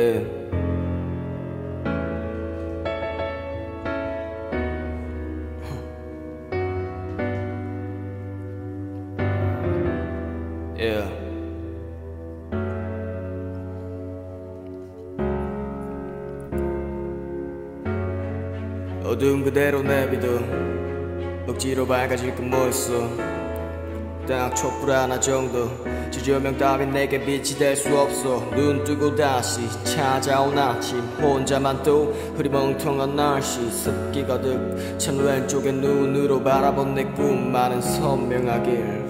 Yeah. Yeah. 어두운 그대로 내비둬 억지로 밝아질 건 뭐 있어 딱 촛불 하나 정도. 저 조명 따윈 내게 빛이 될 수 없어. 눈 뜨고 다시 찾아온 아침 혼자만 또 흐리멍텅한 날씨. 습기 가득 찬 왼쪽의 눈으로 바라본 내 꿈만은 선명하길.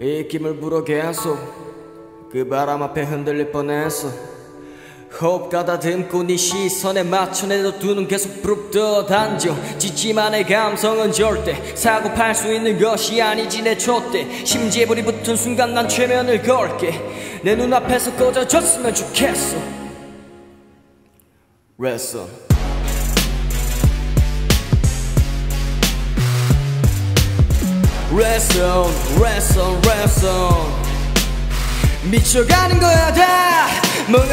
이 김을 불어 계속 그 바람 앞에 흔들릴 뻔했어 호흡 가다듬고 네 시선에 맞춰 내도 두 눈 계속 부릅떠 단정 지지만의 감성은 절대 사고 팔 수 있는 것이 아니지 내 촛대. 심지에 불이 붙은 순간 난 최면을 걸게. 내 눈앞에서 꺼져줬으면 좋겠어. 레슨 레슨 레슨 레슨 미쳐가는 거야 다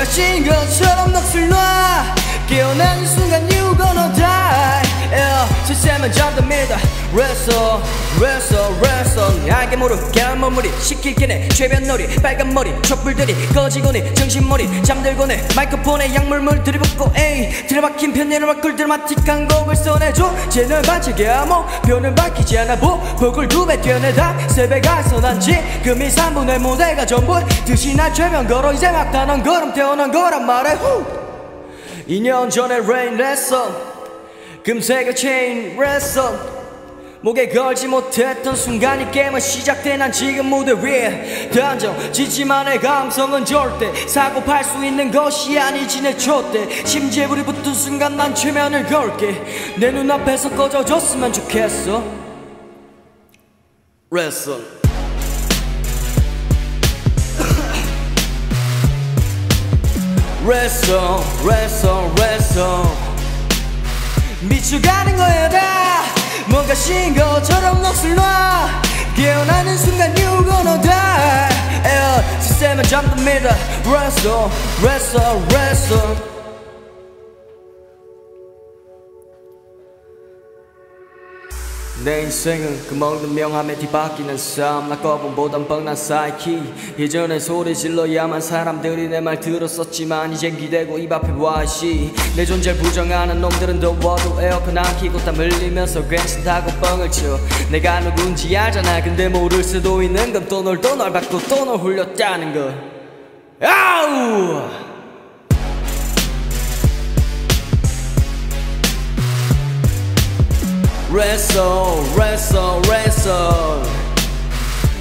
찐 것처럼 넋을 놔 깨어나는 순간 you gonna die yeah. 세상은 잠듭니다 wrestle wrestle wrestle 알게 모르게 머무리 시킬 게네 최변놀이 빨간 머리 촛불들이 꺼지고네 정신머리 잠들고네 마이크폰에 약물물 들이붓고 에이 들어박힌 편의를 꿀 드라마틱한 곡을 써내줘. 쟤는 반칙의 암호 표는 밝히지 않아 보. 복을 두배 뛰어내다 새벽에서 난 지금 이 3분의 무대가 전부 듯이 날 최면 걸어 이제 막단 한 걸음 태어난 거란 말해 후. 2년 전에 rain 레슨 금색의 체인 레슨 목에 걸지 못했던 순간이 게임은 시작돼 난 지금 무대 위에 단정 지지만의 감성은 절대 사고 팔 수 있는 것이 아니지 내 촛대. 심지에 불이 붙은 순간 난 최면을 걸게. 내 눈앞에서 꺼져줬으면 좋겠어. 레슨. 레슨 레슨 레슨. 미쳐가는 거야 다 뭔가 신 것처럼 넋을 놔 깨어나는 순간 you gonna die yeah. 시스템은 잠듭니다 Wrestle, wrestle, wrestle 내 인생은 그 먹는 명함에 뒤바뀌는 삶. 나 거분보단 뻔한 사이키. 예전엔 소리 질러야만 사람들이 내 말 들었었지만 이젠 기대고 입 앞에 와시 내 존재를 부정하는 놈들은 더워도 에어컨 안 키고 땀 흘리면서 괜찮다고 뻥을 쳐. 내가 누군지 알잖아. 근데 모를 수도 있는 건 또 널 또 널 받고 또널 홀렸다는 거. 아우 wrestle, wrestle, wrestle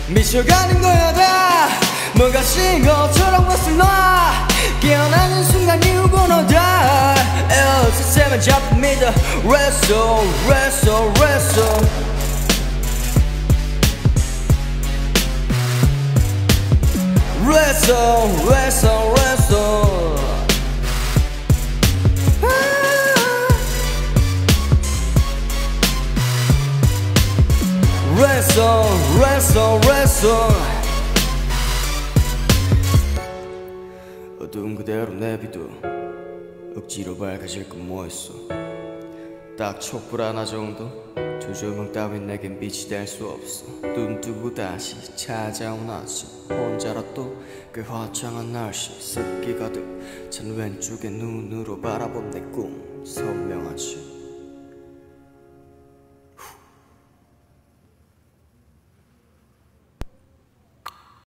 미쳐가는 거야 다 뭔가 신 것처럼 넋을 놔 깨어나는 순간 you gonna die yeah, 세상은 잡힙니다 wrestle, wrestle, wrestle wrestle, wrestle, wrestle wrestle, 어두운 그대로 내비둬 억지로 밝아질 건 뭐했어? 딱 촛불 하나 정도? 두 조명 따윈 내겐 빛이 될 수 없어. 눈 뜨고 다시 찾아온 아침. 혼자라 또 그 화창한 날씨. 습기 가득 찬 왼쪽의 눈으로 바라본 내 꿈. 선명